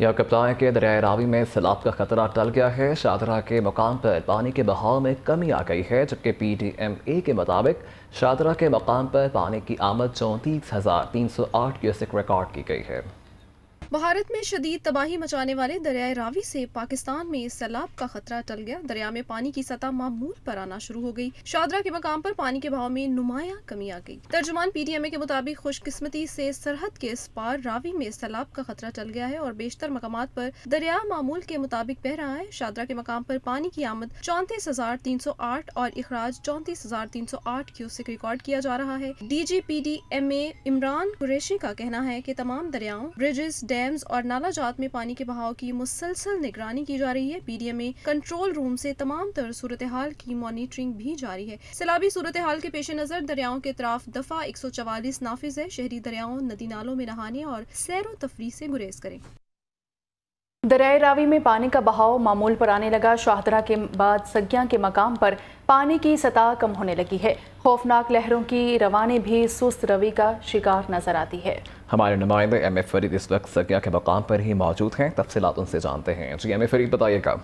यह कप्तान के दरिया रावी में सैलाब का खतरा टल गया है। शाहदरा के मकाम पर पानी के बहाव में कमी आ गई है, जबकि पी डी एम ए के मुताबिक शाहदरा के मकाम पर पानी की आमद चौंतीस हज़ार तीन सौ आठ क्यूसिक रिकॉर्ड की गई है। भारत में शदीद तबाही मचाने वाले दरियाए रावी से पाकिस्तान में सैलाब का खतरा टल गया। दरिया में पानी की सतह मामूल पर आना शुरू हो गई। शादरा के मकाम पर पानी के बहाव में नुमाया कमी आ गई। तर्जुमान पीटीएमए के मुताबिक खुशकिस्मती से सरहद के इस पार रावी में सैलाब का खतरा टल गया है और बेशतर मकाम पर दरिया मामूल के मुताबिक बह रहा है। शादरा के मकाम पर पानी की आमद चौंतीस हज़ार तीन सौ आठ और अखराज चौंतीस हज़ार तीन सौ आठ क्यूसिक रिकॉर्ड किया जा रहा है। D G P D M A Imran Qureshi का कहना है की तमाम दरियाओं, ब्रिजेस डैम्स और नाला जात में पानी के बहाव की मुसलसल निगरानी की जा रही है। पीडीएम में कंट्रोल रूम से तमाम तर सूरत हाल की मॉनिटरिंग भी जारी है। सैलाबी सूरत हाल के पेश नज़र दरियाओं के तरफ़ दफ़ा एक सौ चवालीस नाफिज है। शहरी दरियाओं, नदी नालों में नहाने और सैर तफरी से गुरेज करें। दरिया रावी में पानी का बहाव मामूल पर आने लगा। शाहदरा के बाद सज्ञा के मकाम पर पानी की सतह कम होने लगी है। खौफनाक लहरों की रवानी भी सुस्त रवि का शिकार नज़र आती है। हमारे नुमाइंदे एम ए फरीद इस वक्त सगिया के मकाम पर ही मौजूद हैं। तफसीत उनसे जानते हैं। जी, एम ए फरीद बताइएगा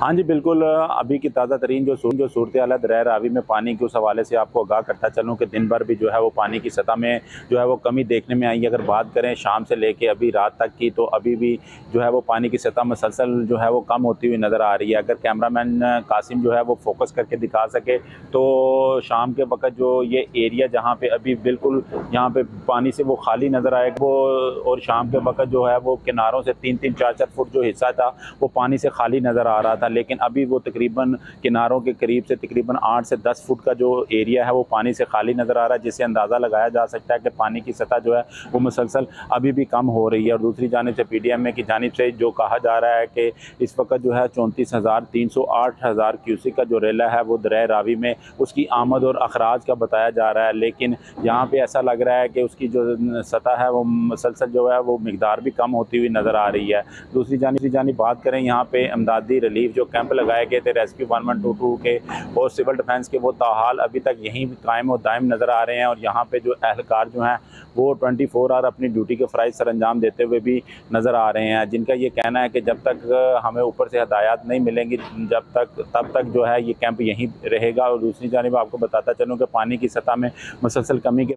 हाँ जी, बिल्कुल, अभी की ताज़ा तरीन जो जो सूरत हाल है दरिया रावी में पानी के उस हवाले से आपको आगाह करता चलूँ कि दिन भर भी जो है वो पानी की सतह में जो है वो कमी देखने में आई अगर बात करें शाम से लेके अभी रात तक की तो अभी भी जो है वो पानी की सतह मुसलसल जो है वो कम होती हुई नज़र आ रही है। अगर कैमरा मैन कासिम जो है वो फोकस करके दिखा सके तो शाम के वक्त जो ये एरिया जहाँ पर अभी बिल्कुल यहाँ पर पानी से वो खाली नज़र आएगा, वो और शाम के वक्त जो है वो किनारों से तीन तीन, चार चार फुट जो हिस्सा था, वो पानी से खाली नज़र आ रहा था। लेकिन अभी वो तकरीबन किनारों के करीब से तकरीबन आठ से दस फुट का जो एरिया है, वो पानी से खाली नज़र आ रहा है जिससे अंदाज़ा लगाया जा सकता है कि पानी की सतह जो है, वो मुसलसल अभी भी कम हो रही है। और दूसरी जानब से पी डी एम ए की जानब से जो कहा जा रहा है कि इस वक्त जो है चौंतीस हज़ार तीन सौ आठ हज़ार क्यूसिक का जो रेला है, वो दरिया रावी में उसकी आमद और अखराज का बताया जा रहा है। लेकिन यहाँ पर ऐसा लग रहा है कि उसकी जो सतह है, वो मुसलसल जो है, वो मकदार भी कम होती हुई नज़र आ रही है। दूसरी जानब जानी बात करें, यहाँ पे अमदादी रिलीफ जो कैंप लगाए गए थे rescue one one two two के और सिविल डिफेंस के, वो ताहाल अभी तक यहीं कायम और दायम नज़र आ रहे हैं और यहाँ पे जो एहलकार जो हैं, वो ट्वेंटी फोर आवर अपनी ड्यूटी के फ़राइज सर अंजाम देते हुए भी नज़र आ रहे हैं। जिनका ये कहना है कि जब तक हमें ऊपर से हदायत नहीं मिलेंगी, जब तक, तब तक जो है ये कैंप यहीं रहेगा। और दूसरी जानब आपको बताता चलूँ कि पानी की सतह में मुसलसल कमी के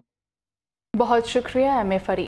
बहुत शुक्रिया, एम ए फरी